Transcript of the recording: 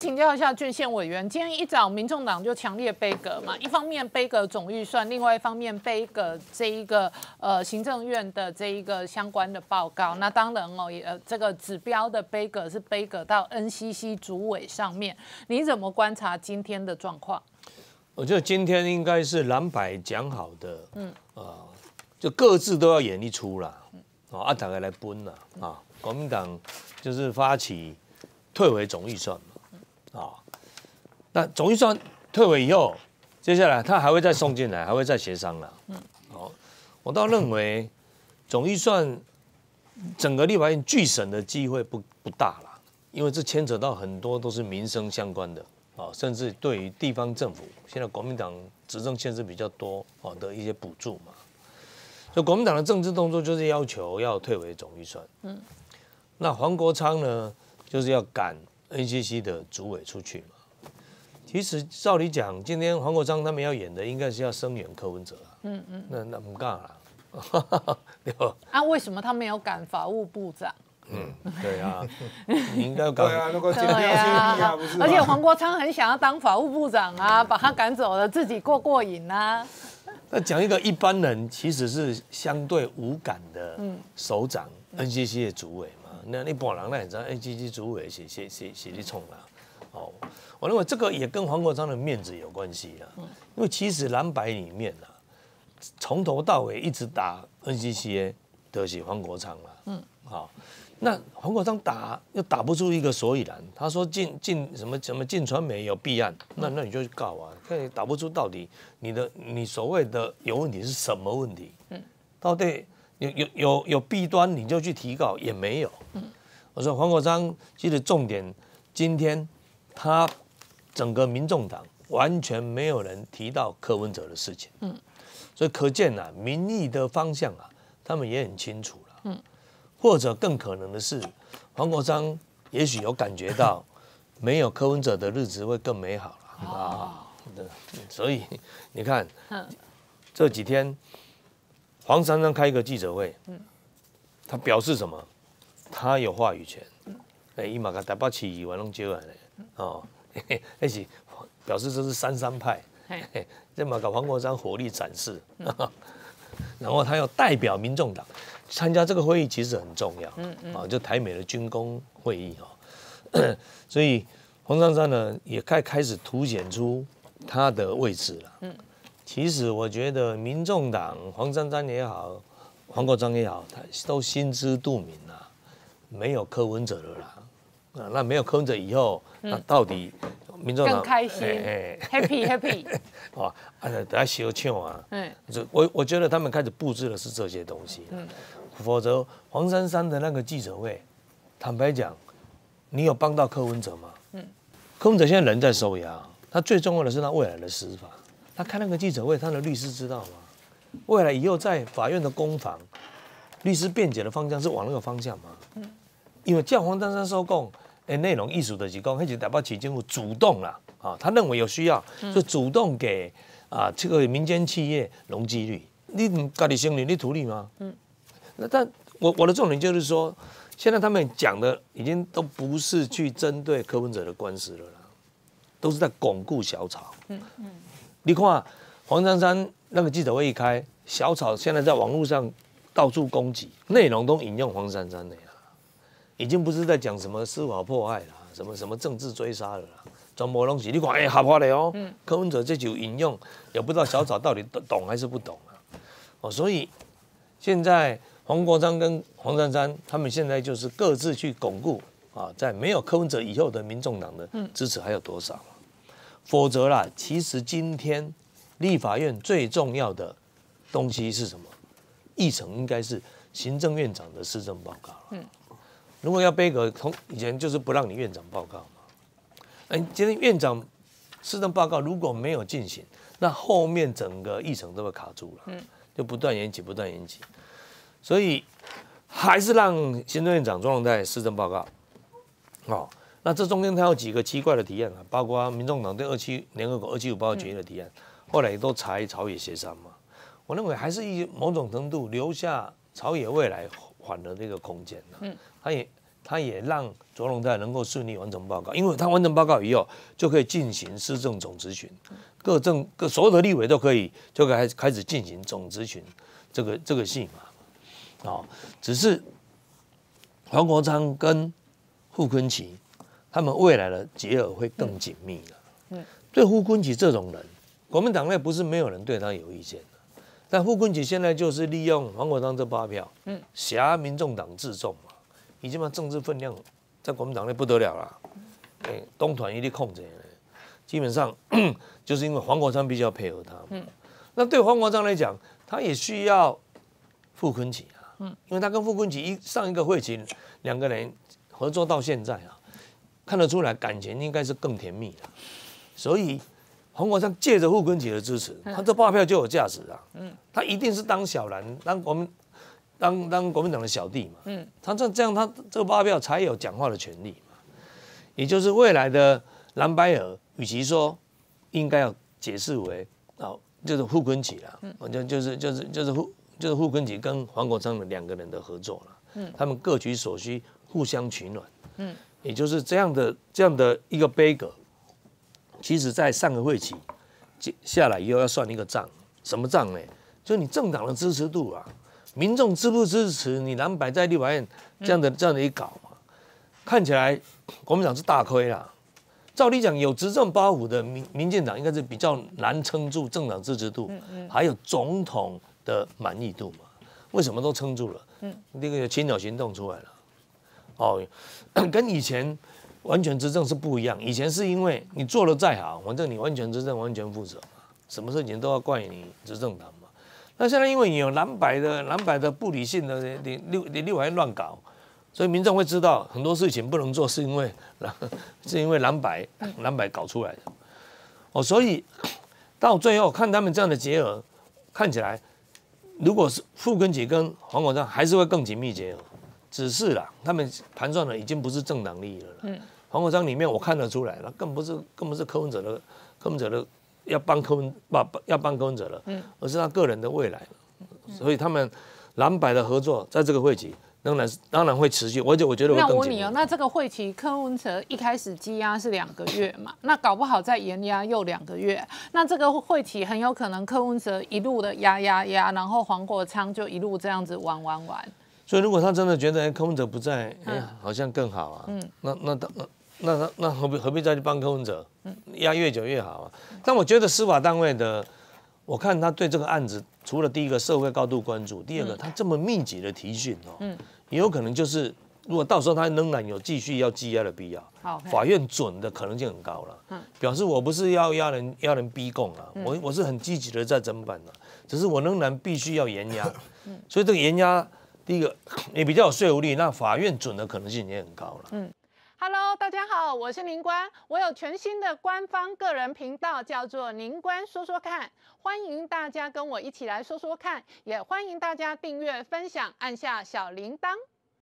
请教一下郡县委员，今天一早民众党就强烈背革嘛，一方面背革总预算，另外一方面背革这一个呃行政院的这一个相关的报告。那当然哦，也呃这个指标的背革是背革到 NCC 主委上面。你怎么观察今天的状况？我觉得今天应该是蓝白讲好的，嗯啊，就各自都要演一出啦，啊，阿大概来分了啊，国民党就是发起退回总预算。啊，那总预算退回以后，接下来他还会再送进来，还会再协商了。嗯，好，我倒认为总预算整个立法院拒审的机会不不大了，因为这牵扯到很多都是民生相关的啊，甚至对于地方政府，现在国民党执政限制比较多啊的一些补助嘛，所以国民党的政治动作就是要求要退回总预算。嗯，那黄国昌呢，就是要赶。NCC 的主委出去嘛？其实照理讲，今天黄国昌他们要演的，应该是要声援柯文哲啊。嗯嗯，那那不干了。啊，为什么他没有赶法务部长？嗯，对啊，你应该赶。对啊，如果对啊，而且黄国昌很想要当法务部长啊，把他赶走了，自己过过瘾啊。那讲一个一般人其实是相对无感的首长，NCC 的主委。那你般人那也知道，A G G 主委写写写写去冲啦，哦，我认为这个也跟黄国昌的面子有关系啦，因为其实蓝白里面啊，从头到尾一直打 NCCA 的是黄国昌啦，嗯，好，那黄国昌打又打不出一个所以然，他说进进什么什么进传媒有弊案，那那你就去告啊，看你打不出到底你的你所谓的有问题是什么问题，嗯，到底。有有有有弊端，你就去提告也没有。我说黄国昌其实重点，今天他整个民众党完全没有人提到柯文哲的事情。嗯，所以可见啊，民意的方向啊，他们也很清楚了。嗯，或者更可能的是，黄国昌也许有感觉到，没有柯文哲的日子会更美好了啊。对，所以你看，这几天。黄珊珊开一个记者会，他表示什么？他有话语权。哎，伊马个台北市议员拢招来嘞，哦，那是表示这是三三派，这么搞黄国昌火力展示，然后他要代表民众党参加这个会议，其实很重要，嗯嗯。啊，就台美的军工会议哈，所以黄珊珊呢也开开始凸显出他的位置了。其实我觉得，民众党黄珊珊也好，黄国章也好，他都心知肚明啦，没有柯文哲了啦。啊，那没有柯文哲以后，那到底民众党更开心，happy happy。哇，啊，大家小唱啊。嗯。就我我觉得他们开始布置的是这些东西。嗯。否则黄珊珊的那个记者会，坦白讲，你有帮到柯文哲吗？嗯。柯文哲现在人在收押，他最重要的是他未来的司法。他开那个记者会，他的律师知道吗？未来以后在法院的攻防，律师辩解的方向是往那个方向吗？嗯，因为叫黄丹山收供，哎，内容艺术的提供，而且代表起政府主动了啊，他认为有需要，就主动给啊这个民间企业容积率，你家里心里你图利吗？嗯，那但我我的重点就是说，现在他们讲的已经都不是去针对柯文哲的官司了啦，都是在巩固小草。嗯嗯。你看黄珊珊那个记者会一开，小草现在在网络上到处攻击，内容都引用黄珊珊的呀，已经不是在讲什么司法迫害了，什么什么政治追杀了啦，全部东西你看哎，合法的哦。嗯柯文哲这就引用，也不知道小草到底懂还是不懂啊。哦，所以现在黄国昌跟黄珊珊他们现在就是各自去巩固啊，在没有柯文哲以后的民众党的支持还有多少？否则啦，其实今天立法院最重要的东西是什么？议程应该是行政院长的施政报告嗯，如果要背个从以前就是不让你院长报告嘛。哎，今天院长施政报告如果没有进行，那后面整个议程都会卡住了。嗯，就不断延期，不断延期。所以还是让行政院长庄荣在施政报告。哦。那这中间他有几个奇怪的提案啊，包括民众党对二七联合国二七五八号决议的提案，后来也都裁朝野协商嘛。我认为还是以某种程度留下朝野未来缓的这个空间呢。嗯，他也他也让卓荣泰能够顺利完成报告，因为他完成报告以后，就可以进行施政总咨询，各政各所有的立委都可以就开开始进行总咨询这个这个戏嘛，啊，只是黄国昌跟傅昆萁他们未来的结合会更紧密了。嗯，对。傅昆萁这种人，国民党内不是没有人对他有意见的。但傅昆萁现在就是利用黄国昌这八票，嗯，挟民众党自重嘛，已经把政治分量在国民党内不得了了，哎，东团一力控制，基本上 就是因为黄国昌必须要配合他，嗯，那对黄国昌来讲，他也需要傅昆萁啊，嗯，因为他跟傅昆萁一上一个会期两个人合作到现在啊，看得出来感情应该是更甜蜜的，所以。黄国昌借着傅昆萁的支持，他这八票就有价值啊。嗯，他一定是当小蓝，当国民，当当国民党的小弟嘛。嗯，他这这样，他这八票才有讲话的权利嘛。也就是未来的蓝白尔，与其说应该要解释为啊，就是傅昆萁了。嗯，就就是就是就是傅就是傅昆萁跟黄国昌的两个人的合作了。嗯，他们各取所需，互相取暖。嗯，也就是这样的这样的一个杯葛。其实，在上个会期接下来以后要算一个账，什么账呢？就是你政党的支持度啊，民众支不支持你蓝白在立法院这样的这样的一搞嘛？看起来国民党是大亏啦。照理讲，有执政包袱的民民进党应该是比较难撑住政党支持度，还有总统的满意度嘛？为什么都撑住了？嗯，那个青鸟行动出来了，哦，跟以前。完全执政是不一样，以前是因为你做的再好，反正你完全执政完全负责嘛，什么事情都要怪你执政党嘛。那现在因为你有蓝白的蓝白的不理性的你六你六还乱搞，所以民众会知道很多事情不能做，是因为蓝 是因为蓝白蓝白搞出来的。哦，所以 到最后看他们这样的结合，看起来如果是傅根萁跟黄国昌还是会更紧密结合，只是啦，他们盘算的已经不是政党利益了。嗯。黄国章里面我看得出来了，更不是更不是柯文哲的柯文哲的要帮柯文不要帮柯文哲了，嗯，而是他个人的未来所以他们蓝白的合作在这个会期当然是当然会持续，而且我觉得那我问你哦，那这个会期柯文哲一开始积压是两个月嘛，那搞不好再延压又两个月，那这个会期很有可能柯文哲一路的压压压，然后黄国昌就一路这样子玩玩玩。所以如果他真的觉得柯文哲不在，哎，好像更好啊，嗯，那那那。那那那何必何必再去帮柯文哲？压越久越好啊！但我觉得司法单位的，我看他对这个案子，除了第一个社会高度关注，第二个他这么密集的提讯哦，嗯，也有可能就是如果到时候他仍然有继续要羁押的必要，好，法院准的可能性很高了，嗯，表示我不是要压人压人逼供啊，我我是很积极的在侦办的，只是我仍然必须要严压，嗯，所以这个严压，第一个 也比较有说服力，那法院准的可能性也很高了，嗯。Hello，大家好，我是林官，我有全新的官方个人频道，叫做林官说说看，欢迎大家跟我一起来说说看，也欢迎大家订阅、分享，按下小铃铛。